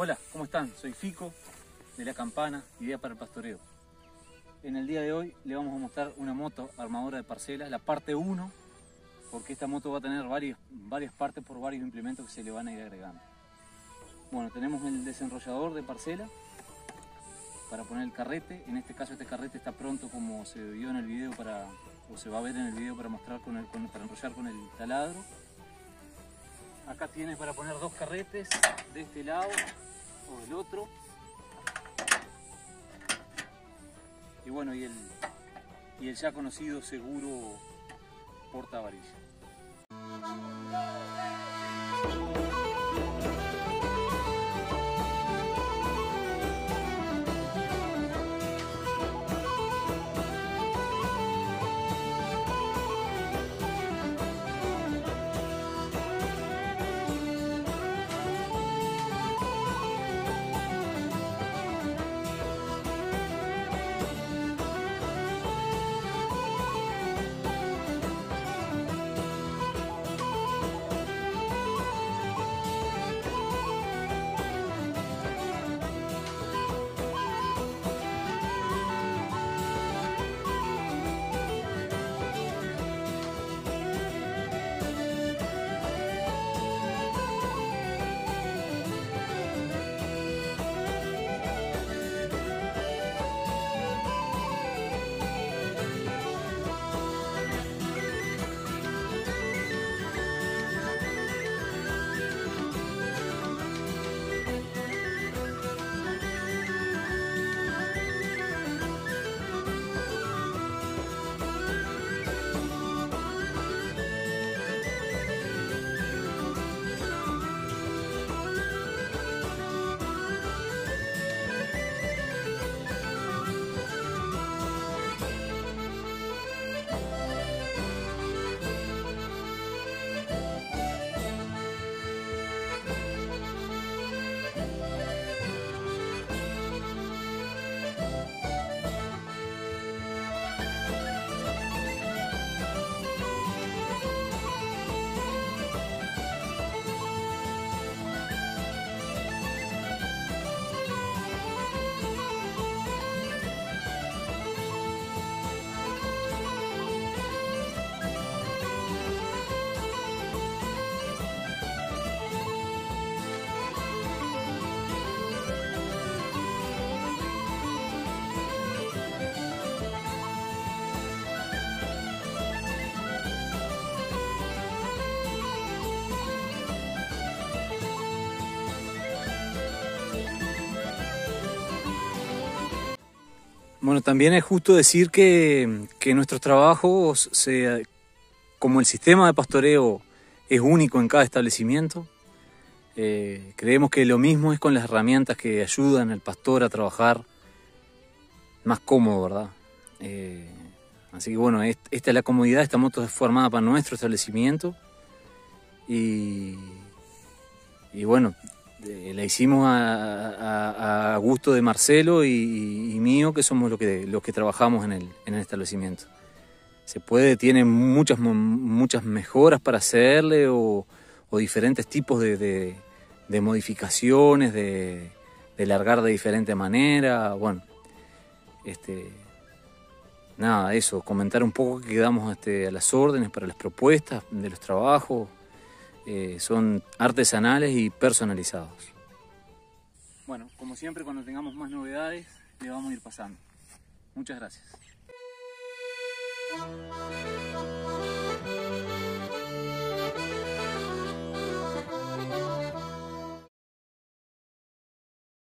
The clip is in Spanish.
Hola, ¿cómo están? Soy Fico de La Campana, Idea para el Pastoreo. En el día de hoy le vamos a mostrar una moto armadora de parcelas, la parte 1, porque esta moto va a tener varias, varias partes por varios implementos que se le van a ir agregando. Bueno, tenemos el desenrollador de parcela para poner el carrete. En este caso este carrete está pronto como se vio en el video para, o se va a ver en el video para mostrar con el, con- para enrollar con el taladro. Acá tienes para poner dos carretes de este lado o del otro. Y bueno, y el, y el ya conocido seguro porta varilla. Bueno, también es justo decir que, que nuestros trabajos, como el sistema de pastoreo es único en cada establecimiento, eh, creemos que lo mismo es con las herramientas que ayudan al pastor a trabajar más cómodo, ¿verdad? Eh, así que bueno, est- esta es la comodidad, esta moto es formada para nuestro establecimiento y, y bueno, eh, la hicimos a, a- gusto de Marcelo y, mío, que somos los que, los que trabajamos en el, en el establecimiento. Se puede, tiene muchas, muchas mejoras para hacerle o, diferentes tipos de, de- de modificaciones, de, de largar de diferente manera. Bueno, este, nada, eso, comentar un poco que quedamos este, a las órdenes para las propuestas de los trabajos. Eh, son artesanales y personalizados. Bueno, como siempre, cuando tengamos más novedades, le vamos a ir pasando. Muchas gracias.